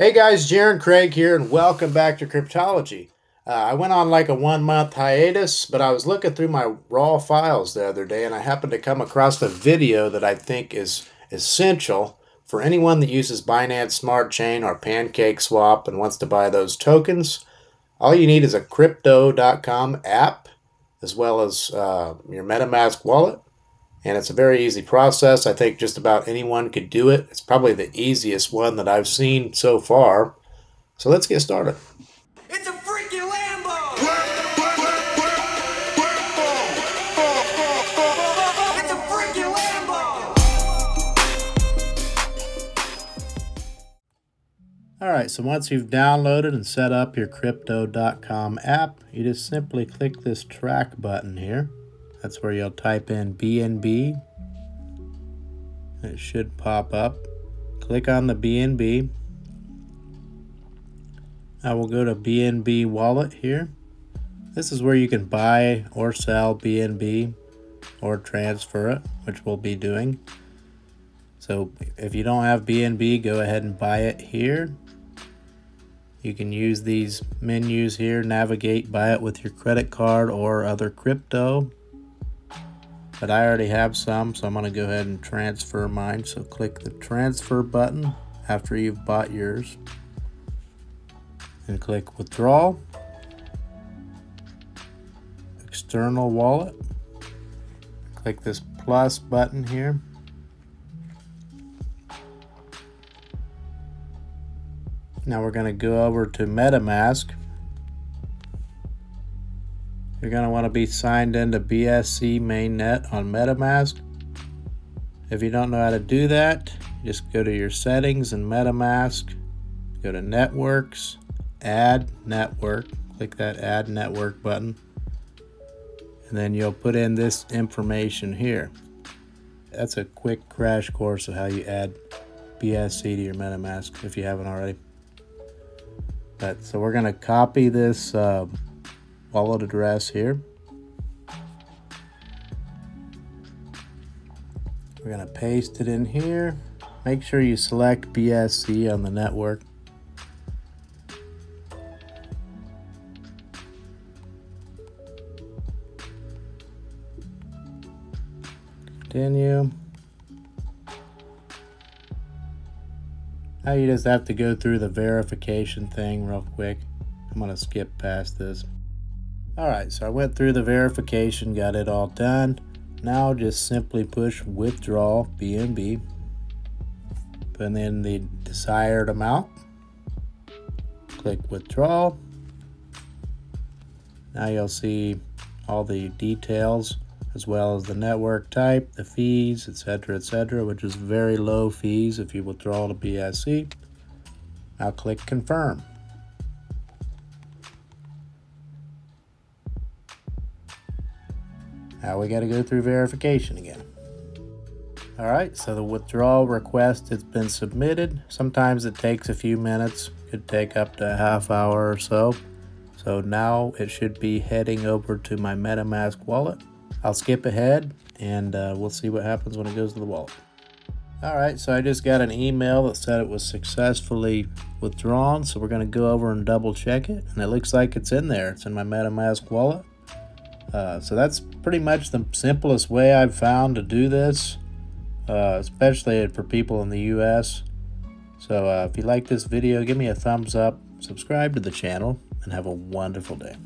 Hey guys, Jaron Craig here, and welcome back to Cryptology. Uh, I went on like a one month hiatus, but I was looking through my raw files the other day and I happened to come across a video that I think is essential for anyone that uses Binance Smart Chain or Pancake Swap and wants to buy those tokens. All you need is a Crypto.com app as well as uh, your MetaMask wallet and it's a very easy process. I think just about anyone could do it. It's probably the easiest one that I've seen so far. So let's get started. It's a freaking Lambo! It's a freaking Lambo! All right, so once you've downloaded and set up your crypto.com app, you just simply click this track button here. That's where you'll type in BNB. It should pop up. Click on the BNB. I will go to BNB wallet here. This is where you can buy or sell BNB or transfer it, which we'll be doing. So if you don't have BNB, go ahead and buy it here. You can use these menus here, navigate, buy it with your credit card or other crypto but I already have some so I'm going to go ahead and transfer mine. So click the transfer button after you've bought yours. And click withdraw. External wallet. Click this plus button here. Now we're going to go over to MetaMask you're going to want to be signed into BSC mainnet on MetaMask. If you don't know how to do that, just go to your settings in MetaMask, go to networks, add network, click that add network button, and then you'll put in this information here. That's a quick crash course of how you add BSC to your MetaMask if you haven't already. But so we're going to copy this uh, wallet address here. We're going to paste it in here. Make sure you select BSC on the network. Continue. Now you just have to go through the verification thing real quick. I'm going to skip past this. Alright, so I went through the verification, got it all done. Now just simply push withdraw BNB. Put in the desired amount. Click withdraw. Now you'll see all the details as well as the network type, the fees, etc., etc., which is very low fees if you withdraw to BSC. Now click confirm. Now we got to go through verification again. All right, so the withdrawal request has been submitted. Sometimes it takes a few minutes, could take up to a half hour or so. So now it should be heading over to my MetaMask wallet. I'll skip ahead and uh, we'll see what happens when it goes to the wallet. All right, so I just got an email that said it was successfully withdrawn. So we're going to go over and double check it. And it looks like it's in there. It's in my MetaMask wallet. Uh, so that's pretty much the simplest way I've found to do this, uh, especially for people in the US. So uh, if you like this video, give me a thumbs up, subscribe to the channel, and have a wonderful day.